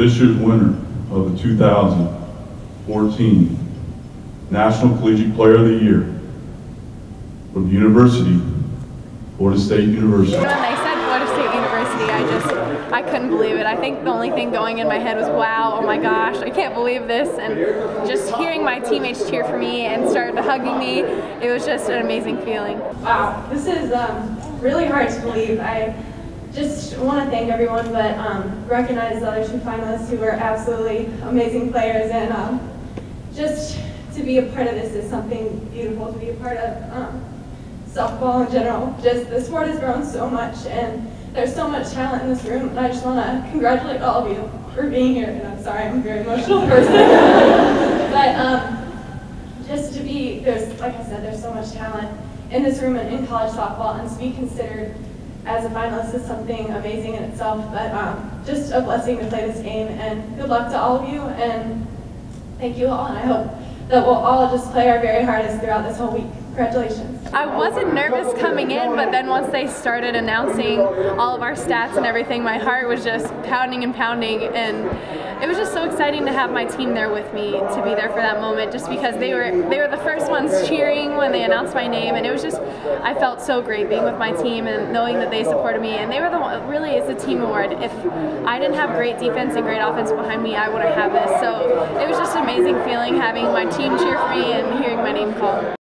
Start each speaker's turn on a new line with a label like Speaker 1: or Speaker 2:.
Speaker 1: This year's winner of the 2014 National Collegiate Player of the Year from the University, Florida State University.
Speaker 2: When they said Florida State University, I just, I couldn't believe it. I think the only thing going in my head was, wow, oh my gosh, I can't believe this. And just hearing my teammates cheer for me and start hugging me, it was just an amazing feeling.
Speaker 3: Wow, this is um, really hard to believe. I just want to thank everyone, but um, recognize the other two finalists who were absolutely amazing players, and um, just to be a part of this is something beautiful to be a part of. Um, softball in general, just the sport has grown so much, and there's so much talent in this room, and I just want to congratulate all of you for being here. And I'm sorry, I'm a very emotional person, but. Um, just to be, there's, like I said, there's so much talent in this room and in college softball, and to be considered as a finalist is something amazing in itself, but um, just a blessing to play this game, and good luck to all of you, and thank you all, and I hope that we'll all just play our very hardest throughout this whole week. Congratulations.
Speaker 2: I wasn't nervous coming in, but then once they started announcing all of our stats and everything, my heart was just pounding and pounding, and it was just so exciting to have my team there with me to be there for that moment, just because they were they were the first ones cheering when they announced my name, and it was just I felt so great being with my team and knowing that they supported me, and they were the one, really it's a team award. If I didn't have great defense and great offense behind me, I wouldn't have this. So it was just an amazing feeling having my team cheer for me and hearing my name called.